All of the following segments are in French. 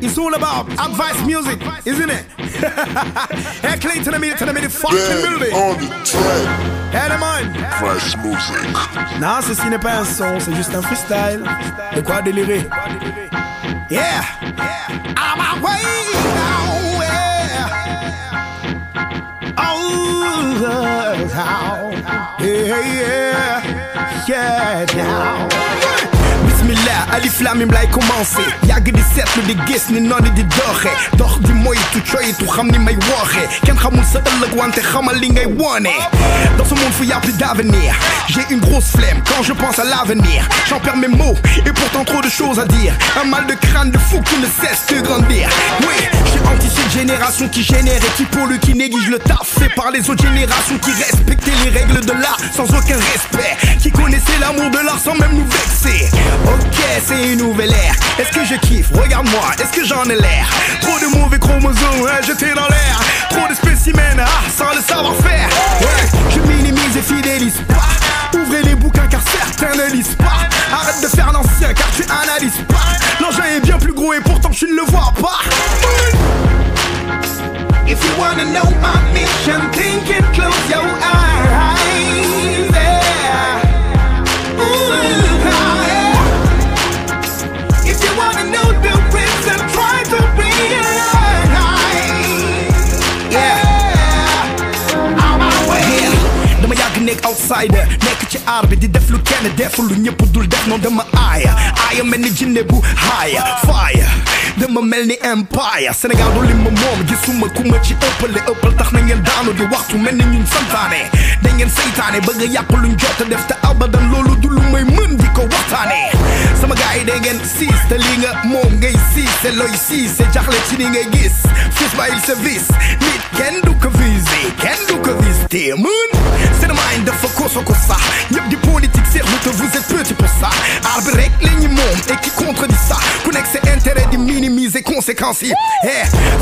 It's all about advice music, isn't it? hey, Clay to the middle, to the middle, fucking building. on the track, Hey, the man. fresh music. Non, ceci n'est pas un son, c'est juste un freestyle. De quoi délirer? Yeah! On my way now, yeah. Oh, yeah, yeah, yeah, now. Bismillah, alif lamim commencé. Yàgg gis ni ni wante dans ce monde fu y'a plus d'avenir. J'ai une grosse flemme quand je pense à l'avenir. J'en perds mes mots et pourtant trop de choses à dire. Un mal de crâne de fou qui ne cesse de grandir. Oui j'ai anti cette génération qui génère et qui pollue qui néglige le taf fait par les autres générations qui respectaient les règles de l'art sans aucun respect. Qui connaissaient l'amour de l'art sans même nous vexer une nouvelle ère. Est-ce que je kiffe? Regarde-moi, est-ce que j'en ai l'air? Trop de mauvais chromosomes hein, dans l'air. Trop de spécimens ah, sans le savoir-faire. Ouais, je minimise et fidélise pas. Ouvrez les bouquins car certains ne lisent pas. Arrête de faire l'ancien car tu analyses pas. L'engin est bien plus gros et pourtant tu ne le vois pas. If you wanna know my mission, think close your eyes. Outsider. Nekk ci aar bi di def lu kenn deful ñëpp dul def dama jinne bu fire. Dama empire. Sénégal gisuma ci ëppale ëppal tax na ngeen daanu di waxtu ñun da ngeen bëgg yàq luñ def te abadan du lu may mën di ko sama ngeen te nga ngay jaxle ci ngay gis fils vis nit du ko visé du ko conséquences yi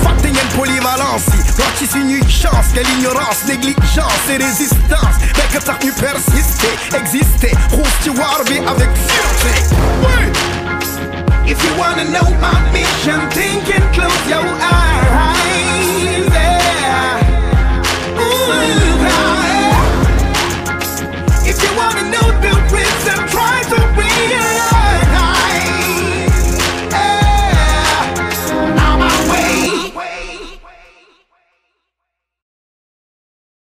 fàtte ngeen polyvalence wax ci suñuy chance que l'ignorance négligence et résistance. Rekk tax ñu persister exister xuus ci waar bi avec fierté. If you wanna know my